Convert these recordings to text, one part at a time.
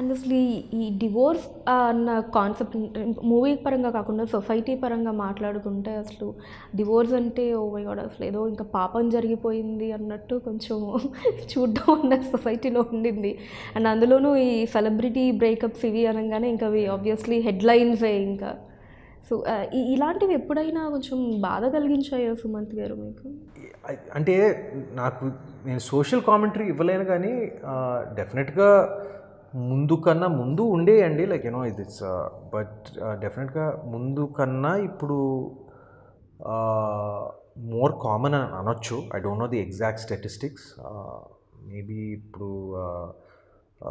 And అసలు ఈ- divorce అన్న కాన్సెప్ట్ మూవీ పరంగా కాకుండా సొసైటీ పరంగా మాట్లాడుకుంటే అసలు డివోర్స్ అంటే ఓ మై గాడ్ అసలు ఏదో ఇంకా పాపం జరిగిపోయింది అన్నట్టు కొంచెం చూడడం ఉన్న సొసైటీలో ఉండింది. అండ్ అందులోనూ ఈ సెలబ్రిటీ బ్రేకప్స్ ఇవి అనగానే ఇంకా అవి ఆబ్వియస్లీ హెడ్లైన్సే ఇంకా. సో ఇలాంటివి ఎప్పుడైనా కొంచెం బాధ కలిగించాయో సుమంత్ గారు మీకు? అంటే నాకు నేను సోషల్ కామెంటరీ ఇవ్వలేను కానీ డెఫినెట్గా ముందు కన్నా ముందు ఉండేయండి లైక్ యూనో ఇది బట్ డెఫినెట్గా ముందు కన్నా ఇప్పుడు మోర్ కామన్ అని అనొచ్చు I don't know the exact statistics maybe ఇప్పుడు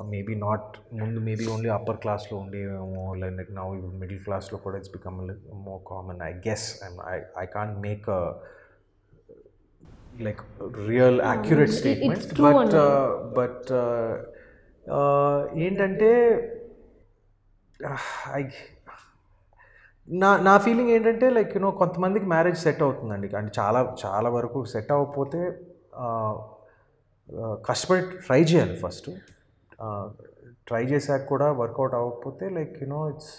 మేబీ నాట్ ముందు మేబీ ఓన్లీ అప్పర్ క్లాస్లో ఉండేవేమో లైక్ నా మిడిల్ క్లాస్లో కూడా it's become more common I guess I I can't make like real accurate it- statement it's true ఏంటంటే I నా నా ఫీలింగ్ ఏంటంటే లైక్ యూనో కొంతమందికి మ్యారేజ్ సెట్ అవుతుందండి. అంటే చాలా చాలా వరకు సెట్ అవ్వకపోతే కష్టపడి ట్రై చేయాలి ఫస్ట్. ట్రై చేశాక కూడా వర్కౌట్ అవ్వకపోతే లైక్ యూనో ఇట్స్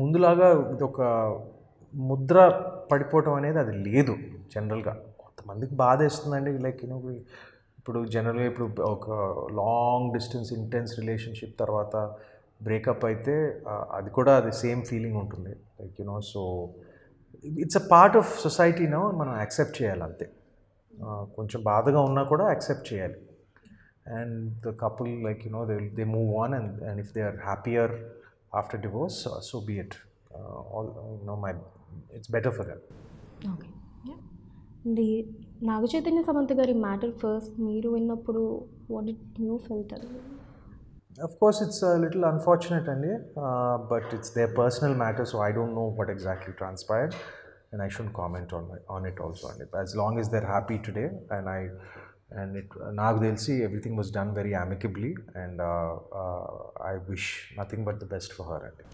ముందులాగా ఇది ఒక ముద్ర పడిపోవటం అనేది అది లేదు జనరల్గా. కొంతమందికి బాధ వేస్తుందండి లైక్ యూనో ఇప్పుడు జనరల్గా ఇప్పుడు ఒక లాంగ్ డిస్టెన్స్ ఇంటెన్స్ రిలేషన్షిప్ తర్వాత బ్రేకప్ అయితే అది కూడా అది సేమ్ ఫీలింగ్ ఉంటుంది. Like you know so it's a part of సొసైటీనో మనం యాక్సెప్ట్ చేయాలి అంతే. కొంచెం బాధగా ఉన్నా కూడా యాక్సెప్ట్ చేయాలి. And the couple like you know they they move on and and if they are happier after divorce so be it all no my it's better for them okay and Naga Chaitanya Samantha గారి matter first మీరు విన్నప్పుడు what it you filter of course it's little unfortunate అండి. But it's they personal matter so I don't know what exactly transpired and I should comment on on it also అండి as long is they're happy today and I and it నాకు తెలిసి everything was done very amicably and I wish nothing but the best for her అండి